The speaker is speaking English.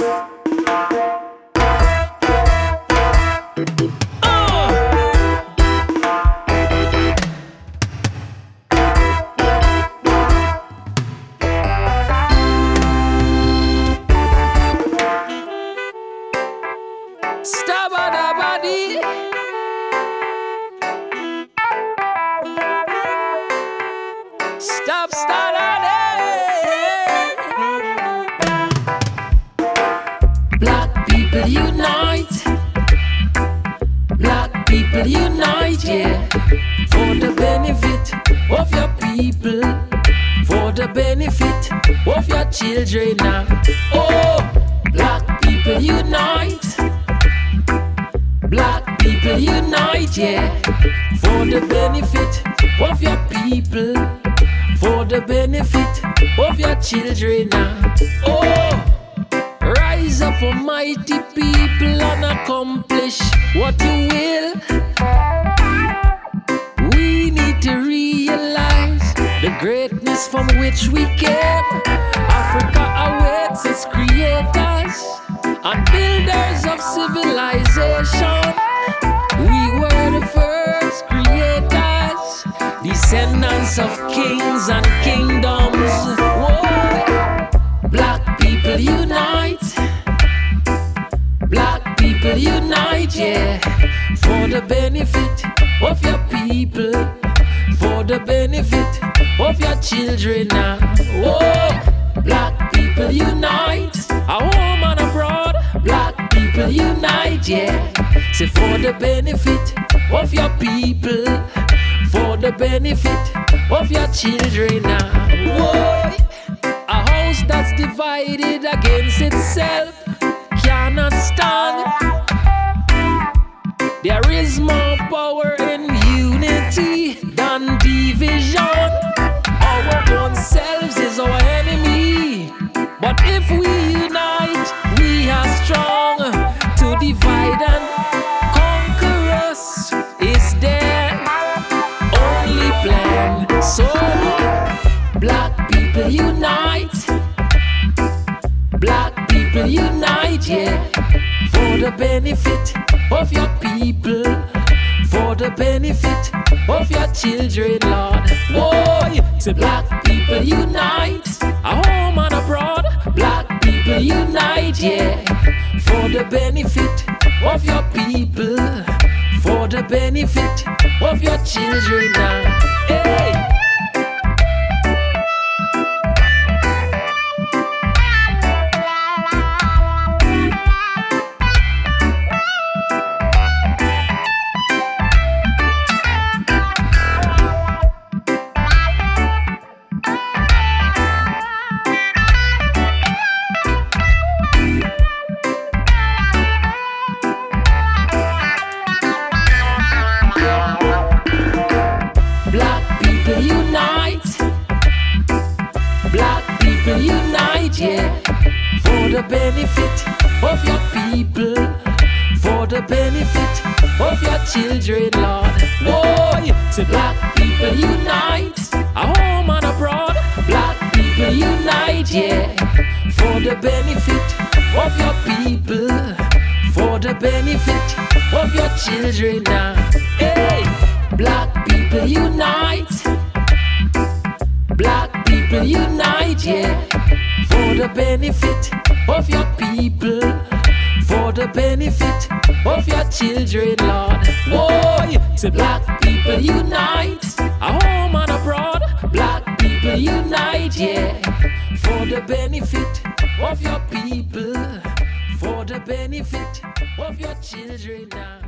Stop, unite, yeah. For the benefit of your people. For the benefit of your children now. Oh, black people unite. Black people unite, yeah. For the benefit of your people for the benefit of your children. now. Oh, rise up, mighty people, and accomplish what you will. From which we came. Africa awaits its creators and builders of civilization. We were the first creators, descendants of kings and kingdoms. Whoa. Black people unite. Black people unite, yeah. For the benefit of your people. For the benefit of your children now. Whoa. Black people unite. A home and abroad. Black people unite, yeah. Say for the benefit of your people. For the benefit of your children now. Whoa. A house that's divided against itself cannot stand. There is more power in unity than division. Our own selves is our enemy. But if we unite, we are strong to divide and conquer us. Is their only plan. So, black people unite. Black people unite, yeah. For the benefit of your people. For the benefit of your children, Lord. Boy, say black people unite. A home and abroad. Black people unite, yeah. For the benefit of your people. For the benefit of your children now. The benefit of your people. For the benefit of your children, Lord. Boy, say black people unite. A home and abroad. Black people unite, yeah. For the benefit of your people. For the benefit of your children now. Hey, black people unite. Black people unite, yeah. For the benefit of your people. For the benefit of your children, Lord. Boy, say black people unite. A home and abroad. Black people unite, yeah. For the benefit of your people. For the benefit of your children now.